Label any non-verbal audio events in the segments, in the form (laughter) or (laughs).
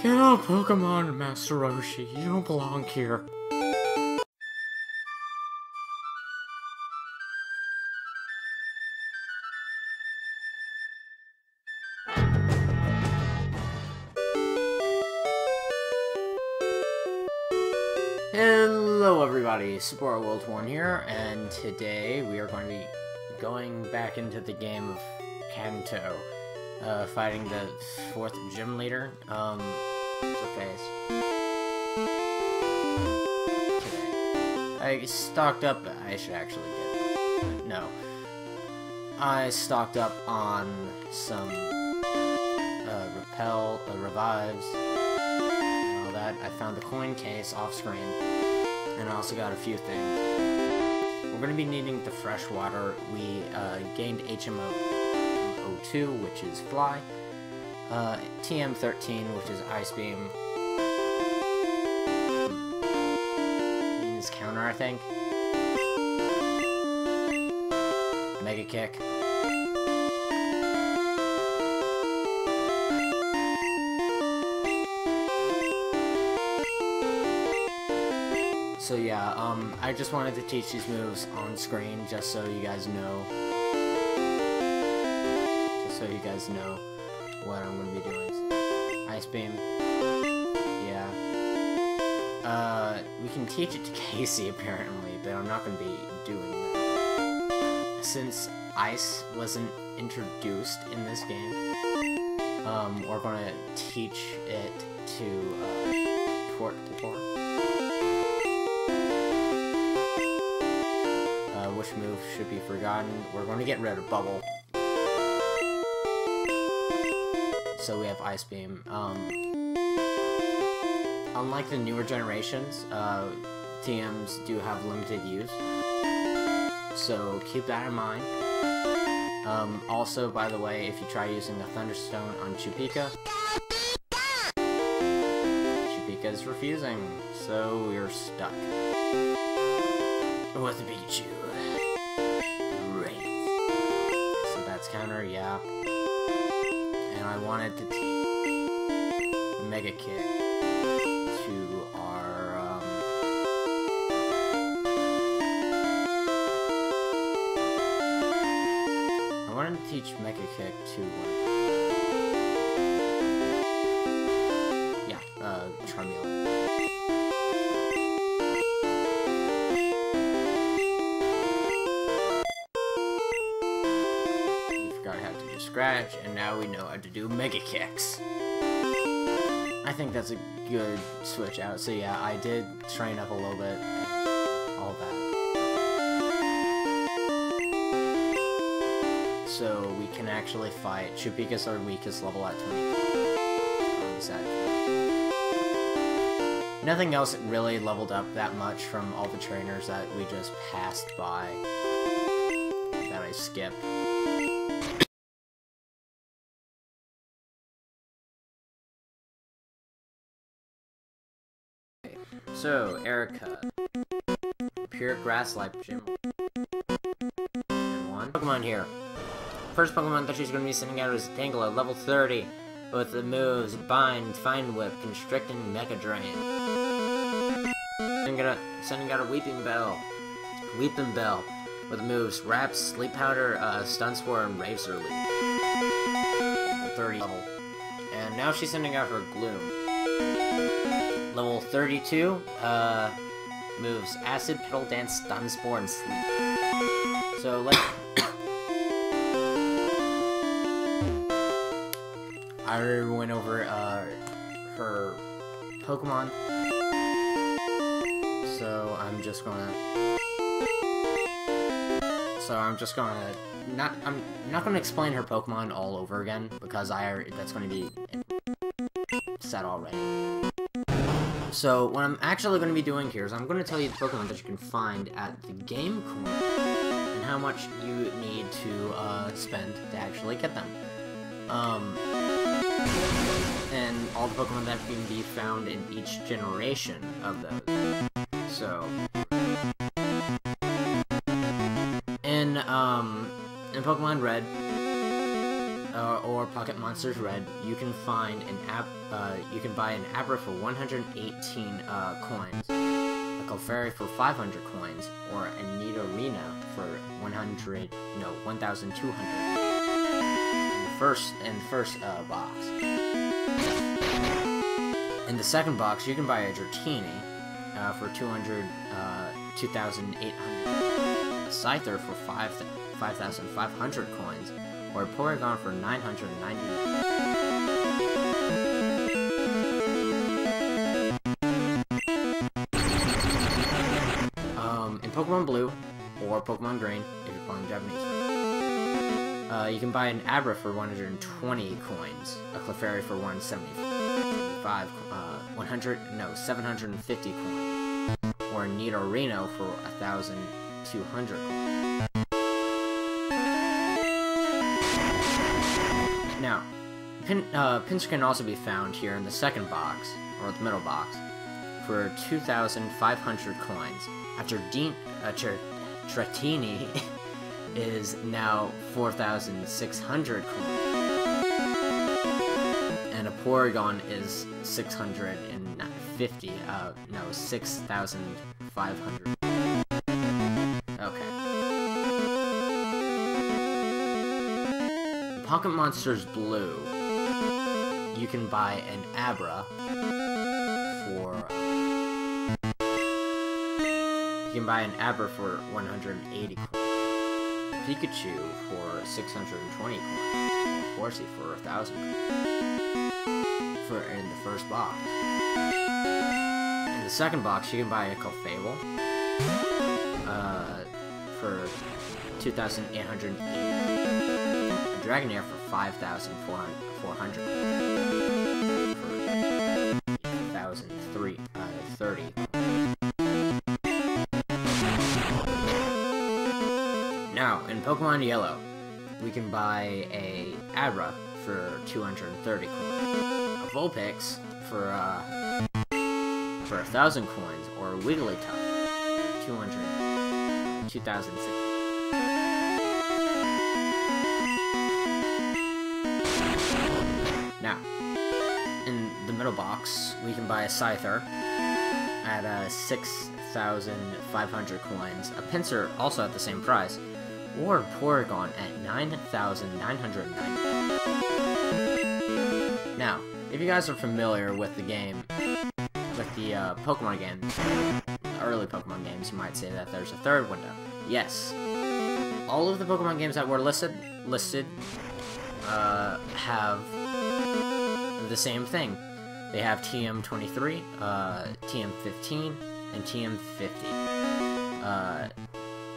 Get out, Pokemon Master Roshi. You don't belong here. Hello everybody, Super Wario World 1 here, and today we are going to be going back into the game of Kanto, uh, fighting the fourth gym leader, um, what's. I stocked up, I should actually get, no. I stocked up on some, uh, repel, uh, revives, and all that. I found the coin case off screen, and I also got a few things. We're going to be needing the fresh water. We uh, gained HMO02, which is Fly, uh, TM13, which is Ice Beam, means Counter, I think, Mega Kick, So yeah, um, I just wanted to teach these moves on screen just so you guys know. So you guys know what I'm gonna be doing. Ice Beam. Yeah. Uh, we can teach it to (laughs) Casey apparently, but I'm not gonna be doing that. Since Ice wasn't introduced in this game, um, we're gonna teach it to, uh, Tort Uh, which move should be forgotten. We're going to get rid of Bubble. So we have Ice Beam. Um, unlike the newer generations, uh, TMs do have limited use. So keep that in mind. Um, also, by the way, if you try using the Thunderstone on Chupika, Chupika is refusing, so we're stuck. With Pichu. Great. So that's counter, yeah. I wanted to Mega Kick to our, um... I wanted to teach Mega Kick to Scratch, and now we know how to do Mega Kicks. I think that's a good switch out. So yeah, I did train up a little bit. All that. So we can actually fight. Chupika's our weakest level at 20. On this side. Nothing else really leveled up that much from all the trainers that we just passed by. That I skipped. So, Erica. Pure Grass Life Gym. And one. Pokemon here. First Pokemon that she's going to be sending out is Tangela, level 30. With the moves Bind, Vine Whip, Constrict, and Mega Drain. Sending out, a, sending out a Weepinbell. Weeping Bell. With the moves Wrap, Sleep Powder, uh, Stun Spore, and Razor Leaf. 30 level. And now she's sending out her Gloom. Level 32, uh, moves Acid, Petal Dance, Stun Spore, and Sleep. So let's... (coughs) I already went over, uh, her Pokemon. So I'm just gonna... So I'm just gonna... Not, I'm not gonna explain her Pokemon all over again, because I that's gonna be said already. So, what I'm actually going to be doing here is I'm going to tell you the Pokemon that you can find at the game corner, and how much you need to uh, spend to actually get them. Um, and all the Pokemon that can be found in each generation of those. So, in, um, in Pokemon Red, uh, or Pocket Monsters Red, you can find an app. Uh, you can buy an Abra for 118 uh, coins, a Clefairy for 500 coins, or a Nidorina for 100. No, 1,200. In the first, in the first uh, box. In the second box, you can buy a Dratini uh, for 200, uh, 2,800. A Scyther for 5, 5,500 coins, or Porygon for 990. Um, in Pokemon Blue, or Pokemon Green, if you're playing Japanese, uh, you can buy an Abra for 120 coins, a Clefairy for 175, uh, 100, no, 750 coins, or a Nidorino for 1,200 coins. Pin, uh, pins can also be found here in the second box, or the middle box, for 2,500 coins. After Dean, uh, Tr Tratini (laughs) is now 4,600 coins. And a Porygon is 650, uh, no, 6,500. Okay. Pocket Monsters Blue, you can buy an Abra for. You can buy an Abra for 180 coins. Pikachu for 620 coins. Or Horsea for 1000 coins. For in the first box. In the second box, you can buy a Clefable. Uh, for 2,880. Dragonair for 5,400. For 1,030. Uh, 30. Now, in Pokemon Yellow, we can buy a Abra for 230 coins. A Vulpix for, uh, for 1,000 coins, or a Wigglytuff for 200, 2,600. Middle box, we can buy a Scyther at uh, 6,500 coins, a Pinsir also at the same price, or Porygon at 9,990. Now, if you guys are familiar with the game, with the uh, Pokemon games, early Pokemon games, you might say that there's a third window. Yes, all of the Pokemon games that were listed listed uh, have the same thing. They have TM23, uh, TM15, and TM50. Uh,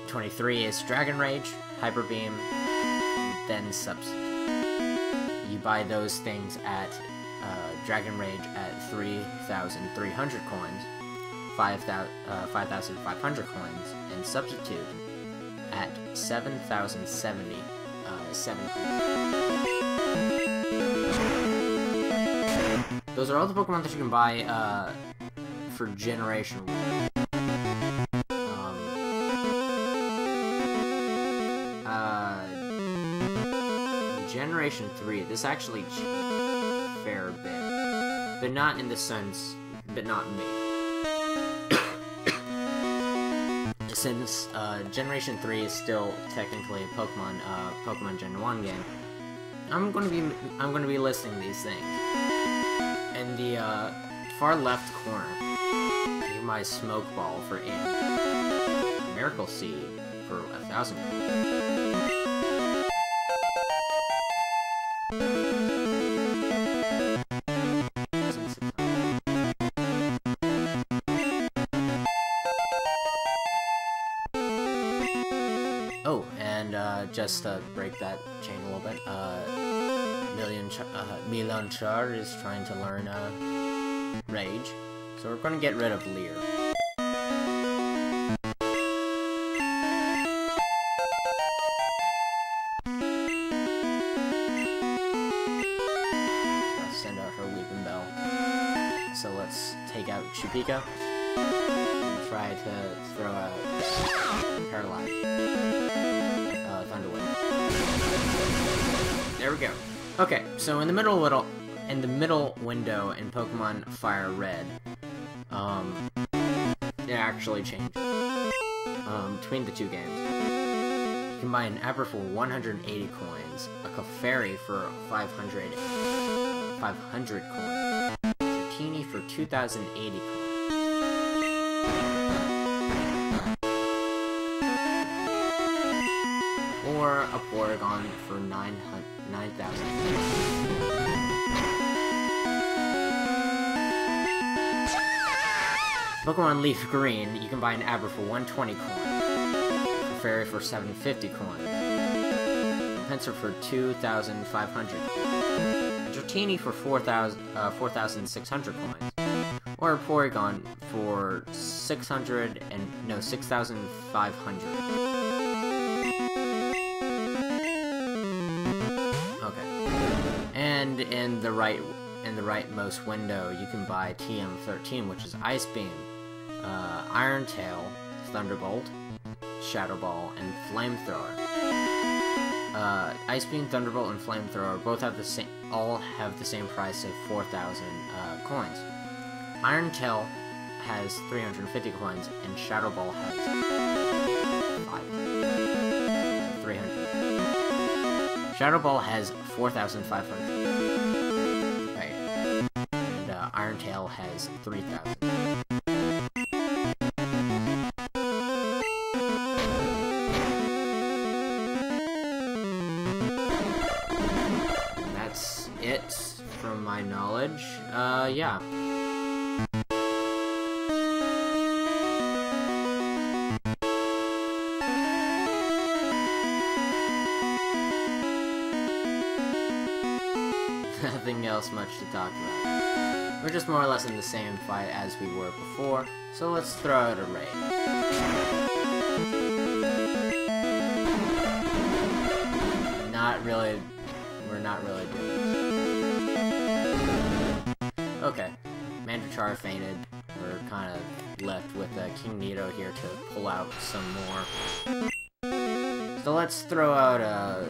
23 is Dragon Rage, Hyper Beam, then Substitute. You buy those things at uh, Dragon Rage at 3,300 coins, 5,500 uh, 5,500 coins, and Substitute at 7,070 uh, 700. Those are all the Pokemon that you can buy uh, for Generation 1. Um, uh, Generation 3, this actually fair bit. But not in the sense, but not me. (coughs) Since uh, Generation 3 is still technically a Pokemon, uh, Pokemon Gen 1 game, I'm gonna be I'm gonna be listing these things. In the uh, far left corner, my Smoke Ball for eight. Miracle Seed for a thousand. Oh, and uh, just to break that chain a little bit, uh, Million Ch uh, Milan Char is trying to learn uh, Rage, so we're going to get rid of. Let's send out her Weepinbell. So let's take out Chupika and try to throw out Paralyze. Uh, Thunderwave. There we go. Okay, so in the middle little in the middle window in Pokemon Fire Red, um, it actually changed um, between the two games. You can buy an Abra for 180 coins, a Clefairy for 500, 500 coins, a Dratini for 2,080 coins. A Porygon for 9,000. Pokemon Leaf Green, you can buy an Abra for 120 coin, a Fairy for 750 coin, Pinsir for 2,500, a Dratini for 4,000, uh, 4,600 coins, or a Porygon for 600 and no 6,500. The right in the rightmost window, you can buy TM13, which is Ice Beam, uh, Iron Tail, Thunderbolt, Shadow Ball, and Flamethrower. Uh, Ice Beam, Thunderbolt, and Flamethrower both have the same, all have the same price of 4,000 uh, coins. Iron Tail has 350 coins, and Shadow Ball has 500. 300. Shadow Ball has 4,500. Iron has 3,000. That's it from my knowledge. Uh, yeah. (laughs) Nothing else much to talk about. We're just more or less in the same fight as we were before, so let's throw out a raid. Not really, we're not really doing Okay, Mandrachar fainted. We're kind of left with uh, King Nito here to pull out some more. So let's throw out a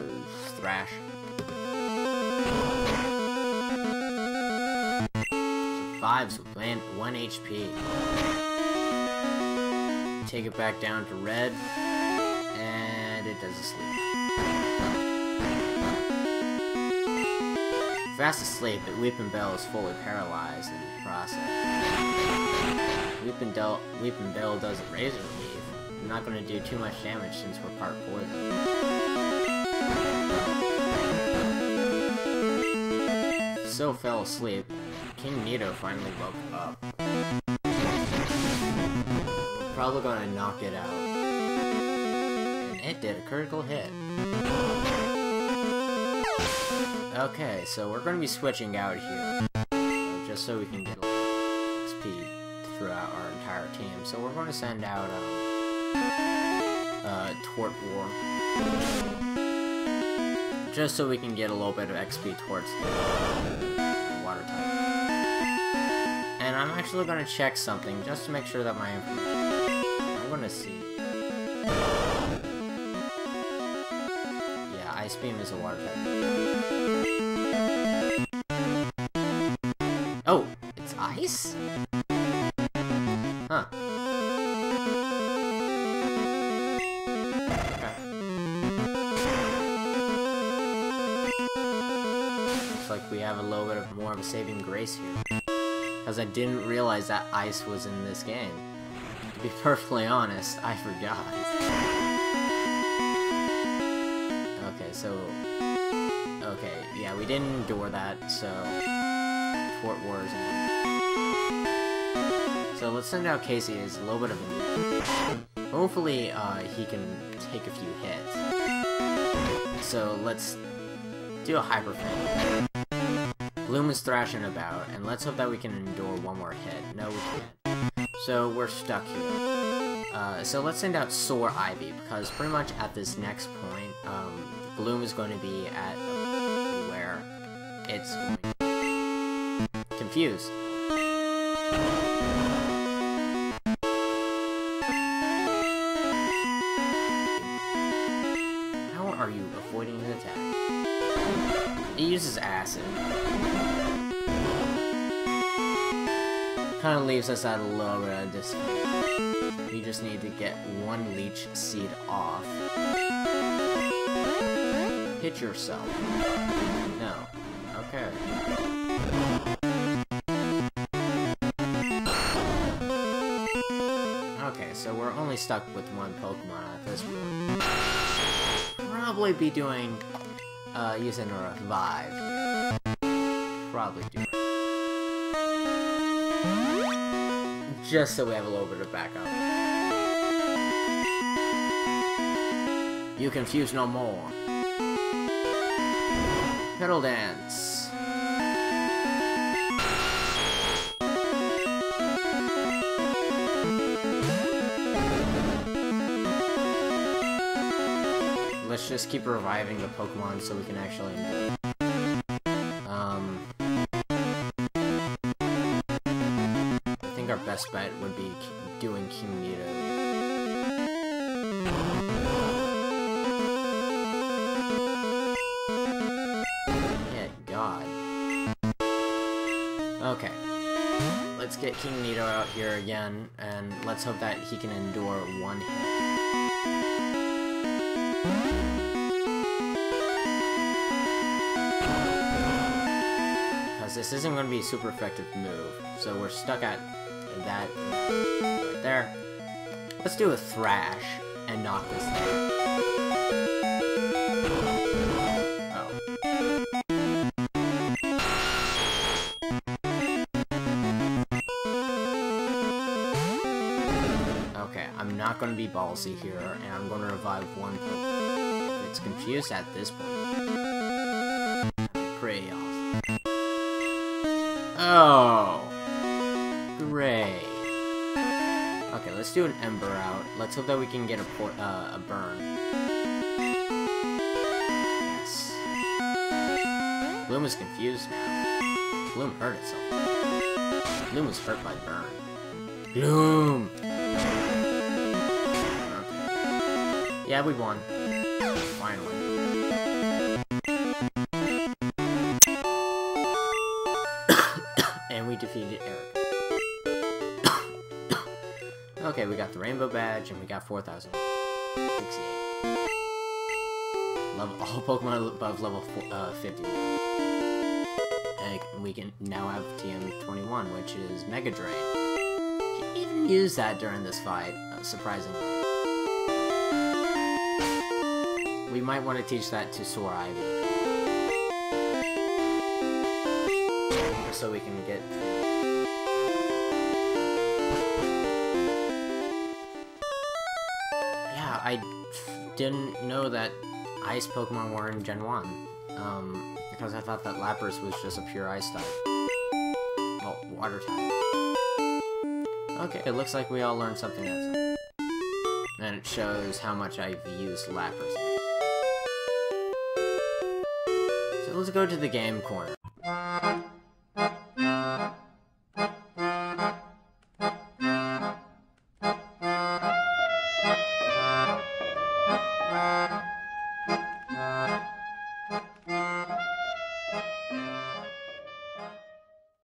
Thrash. Survives with 1 HP. Take it back down to red, and it does a sleep. Fast asleep, but Weepinbell is fully paralyzed in the process. Weeping Bell doesn't razor leaf. I'm not going to do too much damage since we're part poison. So fell asleep, King Nito finally woke up. We're probably gonna knock it out. And it did a critical hit. Okay, so we're gonna be switching out here. Just so we can get a little XP throughout our entire team. So we're gonna send out, um, uh, Tort War just so we can get a little bit of XP towards the actually to check something just to make sure that my. I'm to see. Yeah, Ice Beam is a water type. Oh, it's ice? Huh. Okay. Looks like we have a little bit of more of a saving grace here. Because I didn't realize that ice was in this game. To be perfectly honest, I forgot. Okay, so... Okay, yeah, we didn't endure that, so... Fort Wars So let's send out Casey as a little bit of a... Hopefully, uh, he can take a few hits. So let's do a Hyper. Gloom is thrashing about, and let's hope that we can endure one more hit. No, we can't. So we're stuck here. Uh, so let's send out Soar Ivy, because pretty much at this next point, um, Gloom is going to be at where it's confused. How are you avoiding an attack? It uses acid. Kind of leaves us at a lower disadvantage. We just need to get one leech seed off. Hit yourself. No. Okay. Okay, so we're only stuck with one Pokemon at this point. Probably be doing, uh, using a revive. Probably do Just so we have a little bit of backup. You confuse no more. Petal Dance. Let's just keep reviving the Pokemon so we can actually Um, I think our best bet would be doing King Nito. Yeah, God. Okay. Let's get King Nito out here again, and let's hope that he can endure one hit. Because this isn't going to be a super effective move, so we're stuck at that right there. Let's do a Thrash and knock this down. Oh. Okay, I'm not going to be ballsy here, and I'm going to revive one It's confused at this point. Oh! Great. Okay, let's do an Ember out. Let's hope that we can get a, por uh, a burn. Yes. Gloom is confused now. Gloom hurt itself. Gloom was hurt by burn. Gloom! Yeah, we won. Finally. Rainbow badge, and we got 4,068. Level, (laughs) all Pokemon above level four, uh, 50. And we can now have TM21, which is Mega Drain. He even used that during this fight, uh, surprisingly. We might want to teach that to Sore Ivy. So we can get... I didn't know that ice Pokemon were in Gen 1. Um, because I thought that Lapras was just a pure ice type. Well, water type. Okay, it looks like we all learned something else. And it shows how much I've used Lapras. So let's go to the game corner.